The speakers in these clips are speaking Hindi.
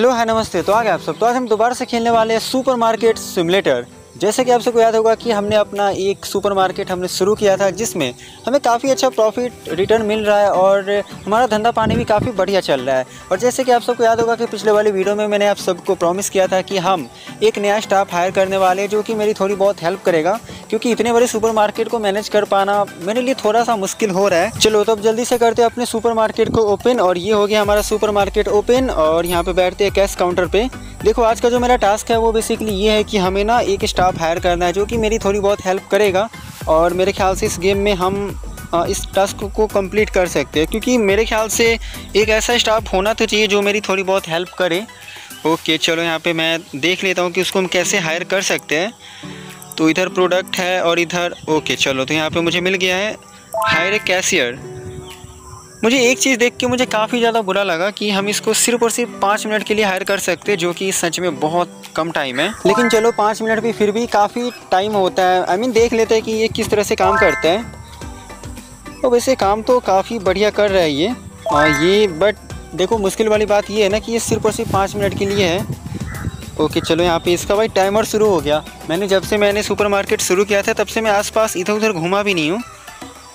हेलो है नमस्ते। तो आ गए आप सब। तो आज हम दोबारा से खेलने वाले हैं सुपर मार्केट सिमुलेटर जैसे कि आप सबको याद होगा कि हमने अपना एक सुपर मार्केट हमने शुरू किया था, जिसमें हमें काफ़ी अच्छा प्रॉफिट रिटर्न मिल रहा है और हमारा धंधा पानी भी काफ़ी बढ़िया चल रहा है। और जैसे कि आप सबको याद होगा कि पिछले वाली वीडियो में मैंने आप सबको प्रॉमिस किया था कि हम एक नया स्टाफ हायर करने वाले जो कि मेरी थोड़ी बहुत हेल्प करेगा, क्योंकि इतने बड़े सुपर को मैनेज कर पाना मेरे लिए थोड़ा सा मुश्किल हो रहा है। चलो तो अब जल्दी से करते अपने सुपर को ओपन और ये हो गया हमारा सुपर ओपन और यहाँ पे बैठते हैं कैश काउंटर पे। देखो, आज का जो मेरा टास्क है वो बेसिकली ये है कि हमें ना एक स्टाफ हायर करना है जो कि मेरी थोड़ी बहुत हेल्प करेगा और मेरे ख्याल से इस गेम में हम इस टास्क को कंप्लीट कर सकते हैं। क्योंकि मेरे ख्याल से एक ऐसा स्टाफ होना तो चाहिए जो मेरी थोड़ी बहुत हेल्प करे। ओके चलो यहाँ पे मैं देख लेता हूँ कि उसको हम कैसे हायर कर सकते हैं। तो इधर प्रोडक्ट है और इधर ओके चलो तो यहाँ पे मुझे मिल गया है। हायर ए कैशियर मुझे एक चीज़ देख के मुझे काफ़ी ज़्यादा बुरा लगा कि हम इसको सिर्फ़ और सिर्फ़ पाँच मिनट के लिए हायर कर सकते जो कि सच में बहुत कम टाइम है। लेकिन चलो पाँच मिनट भी फिर भी काफ़ी टाइम होता है। आई I मीन mean, देख लेते हैं कि ये किस तरह से काम करता है। तो वैसे काम तो काफ़ी बढ़िया कर रहा है ये। और ये बट देखो मुश्किल वाली बात ये है ना कि ये सिर्फ़ और सिर्फ़ पाँच मिनट के लिए है। ओके चलो यहाँ पे इसका भाई टाइमर शुरू हो गया। मैंने जब से मैंने सुपर मार्केट शुरू किया था तब से मैं आसपास इधर उधर घूमा भी नहीं हूँ।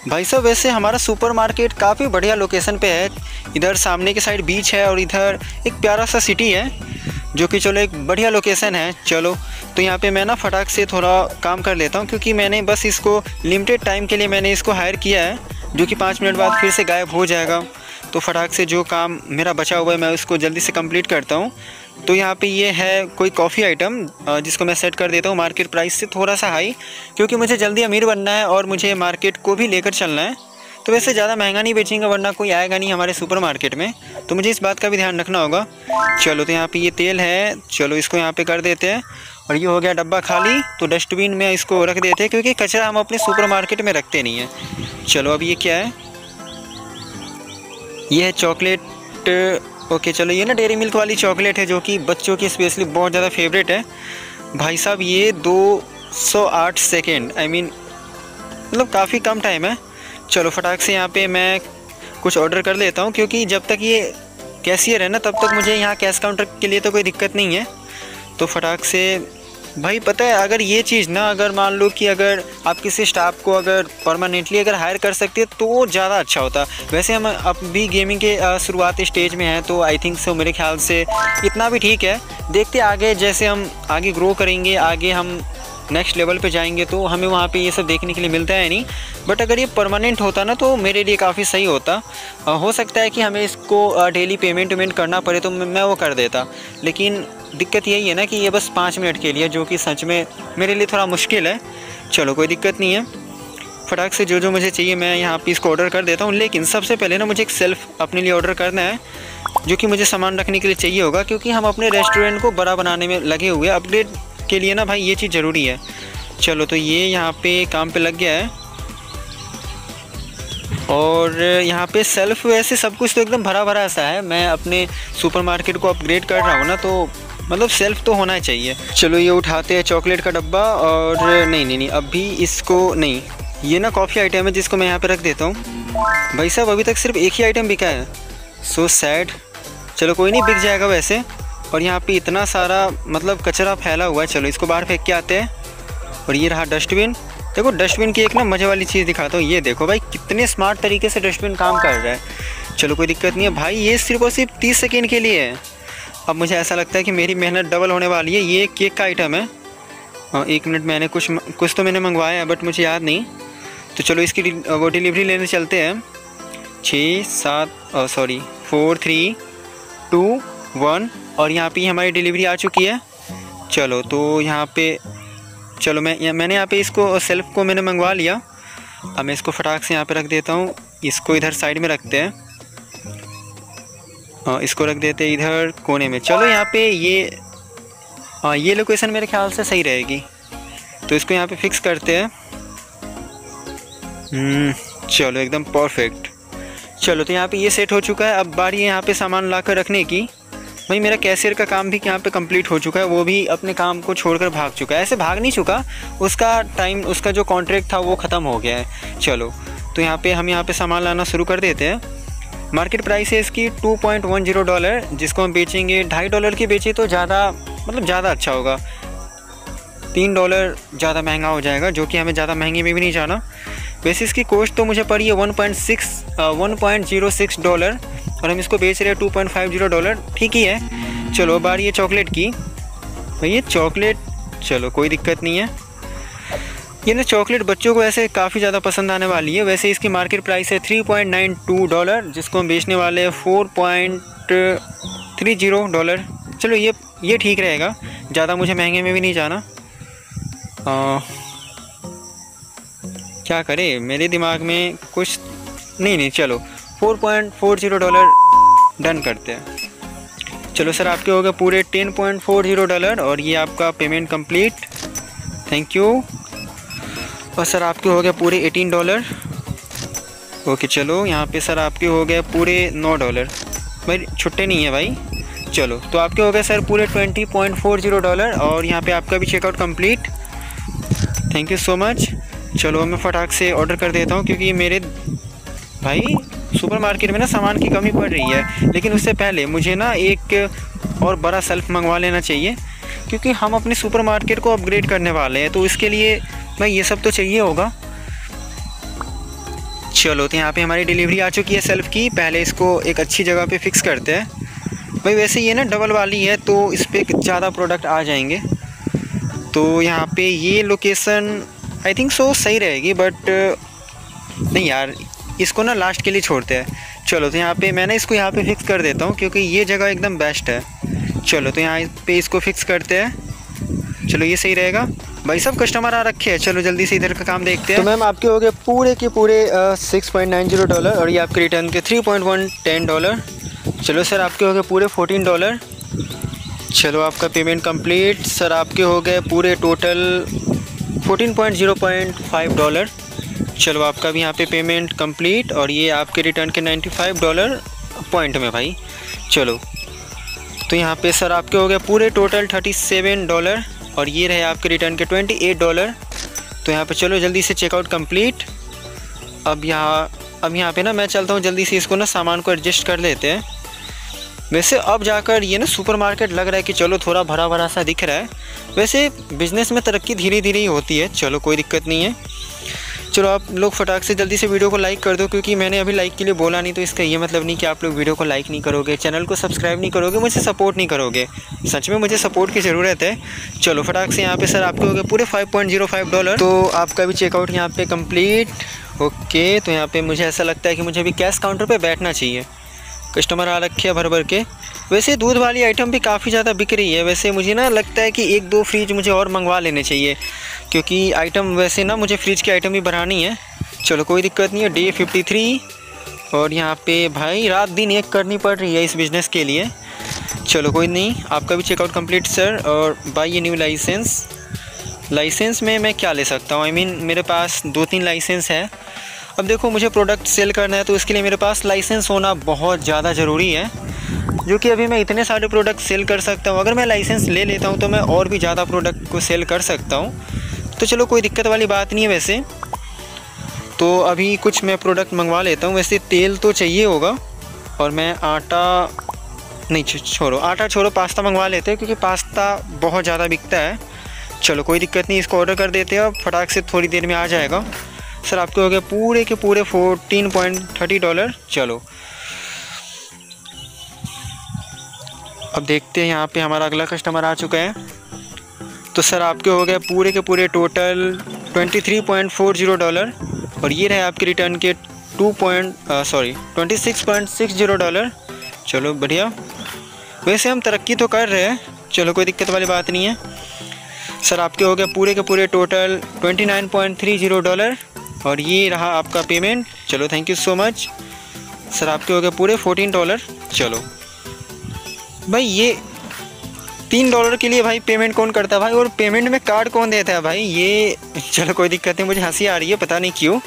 भाई साहब, वैसे हमारा सुपरमार्केट काफ़ी बढ़िया लोकेशन पे है। इधर सामने की साइड बीच है और इधर एक प्यारा सा सिटी है, जो कि चलो एक बढ़िया लोकेशन है। चलो तो यहाँ पे मैं ना फटाक से थोड़ा काम कर लेता हूँ, क्योंकि मैंने बस इसको लिमिटेड टाइम के लिए मैंने इसको हायर किया है, जो कि पाँच मिनट बाद फिर से गायब हो जाएगा। तो फटाक से जो काम मेरा बचा हुआ है, मैं उसको जल्दी से कंप्लीट करता हूँ। तो यहाँ पे ये है कोई कॉफ़ी आइटम जिसको मैं सेट कर देता हूँ। मार्केट प्राइस से थोड़ा सा हाई क्योंकि मुझे जल्दी अमीर बनना है और मुझे मार्केट को भी लेकर चलना है। तो वैसे ज़्यादा महँगा नहीं बेचेंगे, वरना कोई आएगा नहीं हमारे सुपर मार्केट में। तो मुझे इस बात का भी ध्यान रखना होगा। चलो तो यहाँ पे ये तेल है। चलो, इसको यहाँ पे कर देते हैं। और ये हो गया डब्बा खाली। तो डस्टबिन में इसको रख देते हैं, क्योंकि कचरा हम अपने सुपर मार्केट में रखते नहीं हैं। चलो, अब ये क्या है? ये है चॉकलेट, ओके, चलो, ये ना डेरी मिल्क वाली चॉकलेट है जो कि बच्चों की स्पेशली बहुत ज़्यादा फेवरेट है। भाई साहब, ये दो सौ आठ सेकेंड आई मीन मतलब काफ़ी कम टाइम है। चलो, फटाक से यहाँ पे मैं कुछ ऑर्डर कर लेता हूँ, क्योंकि जब तक ये कैशियर है ना, तब तक मुझे यहाँ कैश काउंटर के लिए तो कोई दिक्कत नहीं है। तो फटाक से भाई, पता है, अगर ये चीज़ ना, अगर मान लो कि अगर आप किसी स्टाफ को अगर परमानेंटली अगर हायर कर सकते तो ज़्यादा अच्छा होता। वैसे हम अब भी गेमिंग के शुरुआती स्टेज में हैं तो आई थिंक सो मेरे ख्याल से इतना भी ठीक है। देखते आगे, जैसे हम आगे ग्रो करेंगे, आगे हम नेक्स्ट लेवल पे जाएँगे तो हमें वहाँ पे ये सब देखने के लिए मिलता है नहीं। बट अगर ये परमानेंट होता ना तो मेरे लिए काफ़ी सही होता। हो सकता है कि हमें इसको डेली पेमेंट वेमेंट करना पड़े तो मैं वो कर देता। लेकिन दिक्कत यही है ना कि ये बस पाँच मिनट के लिए, जो कि सच में मेरे लिए थोड़ा मुश्किल है। चलो, कोई दिक्कत नहीं है। फटाक से जो जो मुझे चाहिए, मैं यहाँ पे इसको ऑर्डर कर देता हूँ। लेकिन सबसे पहले ना मुझे एक सेल्फ़ अपने लिए ऑर्डर करना है, जो कि मुझे सामान रखने के लिए चाहिए होगा, क्योंकि हम अपने रेस्टोरेंट को बड़ा बनाने में लगे हुए अपडेट के लिए ना भाई ये चीज़ ज़रूरी है। चलो तो ये यहाँ पे काम पे लग गया है। और यहाँ पे सेल्फ वैसे सब कुछ तो एकदम भरा भरा सा है। मैं अपने सुपरमार्केट को अपग्रेड कर रहा हूँ ना तो मतलब सेल्फ तो होना चाहिए। चलो ये उठाते हैं चॉकलेट का डब्बा और नहीं नहीं नहीं, अभी इसको नहीं। ये ना कॉफ़ी आइटम है जिसको मैं यहाँ पे रख देता हूँ। भाई साहब, अभी तक सिर्फ़ एक ही आइटम बिका है। सो so सैड चलो कोई नहीं, बिक जाएगा वैसे। और यहाँ पे इतना सारा मतलब कचरा फैला हुआ है। चलो इसको बाहर फेंक के आते हैं। और ये रहा डस्टबिन देखो डस्टबिन की एक ना मज़े वाली चीज़ दिखाता हूँ। ये देखो भाई, कितने स्मार्ट तरीके से डस्टबिन काम कर रहा है। चलो कोई दिक्कत नहीं है। भाई, ये सिर्फ़ और सिर्फ़ तीस सेकेंड के लिए है। अब मुझे ऐसा लगता है कि मेरी मेहनत डबल होने वाली है। ये केक का आइटम है। हाँ एक मिनट मैंने कुछ कुछ तो मैंने मंगवाया है बट मुझे याद नहीं। तो चलो इसकी वो डिलीवरी लेने चलते हैं। छः, सात sorry four three two one और यहाँ पे हमारी डिलीवरी आ चुकी है। चलो तो यहाँ पे, चलो मैं मैंने यहाँ पे इसको सेल्फ को मैंने मंगवा लिया। अब मैं इसको फटाक से यहाँ पे रख देता हूँ। इसको इधर साइड में रखते हैं हाँ। इसको रख देते इधर कोने में। चलो यहाँ पे ये हाँ ये लोकेशन मेरे ख्याल से सही रहेगी। तो इसको यहाँ पे फिक्स करते हैं। हम्म, चलो एकदम परफेक्ट चलो तो यहाँ पे ये सेट हो चुका है। अब बारी है यहाँ पे सामान ला कर रखने की। भाई मेरा कैशियर का काम भी यहाँ पे कंप्लीट हो चुका है। वो भी अपने काम को छोड़कर भाग चुका है। ऐसे भाग नहीं चुका। उसका टाइम उसका जो कॉन्ट्रैक्ट था वो ख़त्म हो गया है। चलो तो यहाँ पे हम यहाँ पे सामान लाना शुरू कर देते हैं। मार्केट प्राइस है इसकी 2.10 डॉलर जिसको हम बेचेंगे, ढाई डॉलर की बेचे तो ज़्यादा मतलब ज़्यादा अच्छा होगा। तीन डॉलर ज़्यादा महँगा हो जाएगा, जो कि हमें ज़्यादा महँगे में भी नहीं जाना। वैसे इसकी कॉस्ट तो मुझे पड़ी है one point six one point zero six dollar और हम इसको बेच रहे हैं two point five zero dollar ठीक ही है। चलो बार ये चॉकलेट की। भाई ये चॉकलेट चलो, कोई दिक्कत नहीं है। ये ना चॉकलेट बच्चों को ऐसे काफ़ी ज़्यादा पसंद आने वाली है। वैसे इसकी मार्केट प्राइस है three point nine two dollar जिसको हम बेचने वाले हैं four point three zero dollar. चलो ये ये ठीक रहेगा। ज़्यादा मुझे महँगे में भी नहीं जाना। आ, क्या करें? मेरे दिमाग में कुछ नहीं नहीं चलो। Four point four zero dollar done करते हैं। चलो सर आपके हो गए पूरे ten point four zero dollar और ये आपका पेमेंट कंप्लीट। Thank you. और सर, आपके हो गए पूरे एटीन डॉलर ओके चलो, यहाँ पे सर आपके हो गए पूरे नौ डॉलर भाई, छुट्टे नहीं है भाई। चलो तो आपके हो गए सर पूरे twenty point four zero dollar और यहाँ पे आपका भी checkout complete thank you so much चलो, मैं फटाक से ऑर्डर कर देता हूँ क्योंकि मेरे भाई सुपरमार्केट में ना सामान की कमी पड़ रही है। लेकिन उससे पहले मुझे ना एक और बड़ा सेल्फ मंगवा लेना चाहिए। क्योंकि हम अपने सुपरमार्केट को अपग्रेड करने वाले हैं तो इसके लिए भाई ये सब तो चाहिए होगा। चलो तो यहाँ पे हमारी डिलीवरी आ चुकी है सेल्फ की। पहले इसको एक अच्छी जगह पे फिक्स करते हैं। भाई वैसे ये ना डबल वाली है तो इस पर ज़्यादा प्रोडक्ट आ जाएँगे। तो यहाँ पे ये लोकेशन आई थिंक सो सही रहेगी बट नहीं यार, इसको ना लास्ट के लिए छोड़ते हैं। चलो तो यहाँ पे, मैं ना इसको यहाँ पे फिक्स कर देता हूँ, क्योंकि ये जगह एकदम बेस्ट है। चलो तो यहाँ पे इसको फिक्स करते हैं। चलो ये सही रहेगा। भाई सब कस्टमर आ रखे हैं। चलो जल्दी से इधर का काम देखते हैं। तो मैम, आपके हो गए पूरे के पूरे six point nine zero dollar और ये आपके रिटर्न के three point one ten dollar चलो सर, आपके हो गए पूरे फोर्टीन डॉलर चलो आपका पेमेंट कंप्लीट सर, आपके हो गए पूरे total fourteen point zero point five dollar चलो आपका भी यहाँ पे पेमेंट कंप्लीट और ये आपके रिटर्न के नाइन्टी फाइव डॉलर पॉइंट में भाई। चलो तो यहाँ पे सर आपके हो गए पूरे टोटल थर्टी सेवन डॉलर और ये रहे आपके रिटर्न के ट्वेंटी एट डॉलर तो यहाँ पे चलो जल्दी से चेकआउट कंप्लीट अब यहाँ अब यहाँ पे ना मैं चलता हूँ, जल्दी से इसको ना सामान को एडजस्ट कर लेते हैं। वैसे अब जाकर ये ना सुपरमार्केट लग रहा है कि चलो थोड़ा भरा भरा सा दिख रहा है। वैसे बिज़नेस में तरक्की धीरे धीरे ही होती है, चलो कोई दिक्कत नहीं है। चलो आप लोग फटाक से जल्दी से वीडियो को लाइक कर दो, क्योंकि मैंने अभी लाइक के लिए बोला नहीं तो इसका ये मतलब नहीं कि आप लोग वीडियो को लाइक नहीं करोगे चैनल को सब्सक्राइब नहीं करोगे, मुझे सपोर्ट नहीं करोगे। सच में मुझे सपोर्ट की ज़रूरत है। चलो फटाक से यहाँ पे सर आपके हो गए पूरे 5.05 डॉलर तो आपका भी चेकआउट यहाँ पे कंप्लीट ओके तो यहाँ पर मुझे ऐसा लगता है कि मुझे अभी कैश काउंटर पर बैठना चाहिए। कस्टमर आ रखे भर भर के। वैसे दूध वाली आइटम भी काफ़ी ज़्यादा बिक रही है। वैसे मुझे ना लगता है कि एक दो फ्रिज मुझे और मंगवा लेने चाहिए। क्योंकि आइटम वैसे ना मुझे फ्रिज की आइटम भी बढ़ानी है। चलो कोई दिक्कत नहीं है। डे फिफ्टी थ्री और यहाँ पे भाई रात दिन एक करनी पड़ रही है इस बिज़नेस के लिए। चलो कोई नहीं। आपका भी चेकआउट कंप्लीट सर और बाई ये न्यू लाइसेंस लाइसेंस में मैं क्या ले सकता हूँ? आई मीन मेरे पास दो तीन लाइसेंस है। अब देखो, मुझे प्रोडक्ट सेल करना है तो इसके लिए मेरे पास लाइसेंस होना बहुत ज़्यादा ज़रूरी है, जो कि अभी मैं इतने सारे प्रोडक्ट सेल कर सकता हूँ। अगर मैं लाइसेंस ले लेता हूँ तो मैं और भी ज़्यादा प्रोडक्ट को सेल कर सकता हूँ। तो चलो, कोई दिक्कत वाली बात नहीं है वैसे। तो अभी कुछ मैं प्रोडक्ट मंगवा लेता हूँ। वैसे तेल तो चाहिए होगा, और मैं आटा, नहीं छोड़ो, आटा छोड़ो, पास्ता मंगवा लेते हैं, क्योंकि पास्ता बहुत ज़्यादा बिकता है। चलो, कोई दिक्कत नहीं, इसको ऑर्डर कर देते हैं फटाक से थोड़ी देर में आ जाएगा। सर, आपके हो गए पूरे के पूरे फोर्टीन पॉइंट थर्टी डॉलर चलो। अब देखते हैं यहाँ पे हमारा अगला कस्टमर आ चुका है। तो सर, आपके हो गए पूरे के पूरे total twenty three point four zero dollar और ये रहे आपके रिटर्न के two point sorry twenty six point six zero dollar चलो, बढ़िया। वैसे हम तरक्की तो कर रहे हैं। चलो, कोई दिक्कत वाली बात नहीं है। सर, आपके हो गए पूरे के पूरे total twenty nine point three zero dollar और ये रहा आपका पेमेंट चलो thank you so much sir आपके हो गए पूरे फोर्टीन डॉलर चलो। भाई, ये तीन डॉलर के लिए भाई पेमेंट कौन करता है भाई? और पेमेंट में कार्ड कौन देता है भाई? ये, चलो, कोई दिक्कत नहीं, मुझे हँसी आ रही है, पता नहीं क्यों।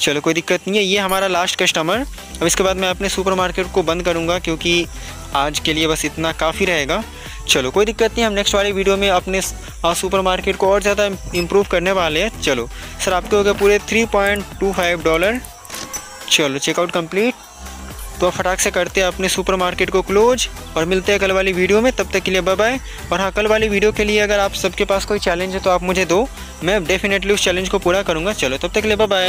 चलो, कोई दिक्कत नहीं है, ये हमारा लास्ट कस्टमर अब इसके बाद मैं अपने सुपरमार्केट को बंद करूँगा, क्योंकि आज के लिए बस इतना काफ़ी रहेगा। चलो, कोई दिक्कत नहीं, हम नेक्स्ट वाली वीडियो में अपने सुपर मार्केट हाँ, को और ज़्यादा इम्प्रूव करने वाले हैं। चलो सर आपके हो गए पूरे three point two five dollar चलो चेकआउट कंप्लीट तो फटाक से करते हैं अपने सुपर मार्केट को क्लोज और मिलते हैं कल वाली वीडियो में। तब तक के लिए बाय बाय और हाँ कल वाली वीडियो के लिए अगर आप सबके पास कोई चैलेंज है तो आप मुझे दो। मैं डेफिनेटली उस चैलेंज को पूरा करूँगा। चलो, तब तक के लिए बाय बाय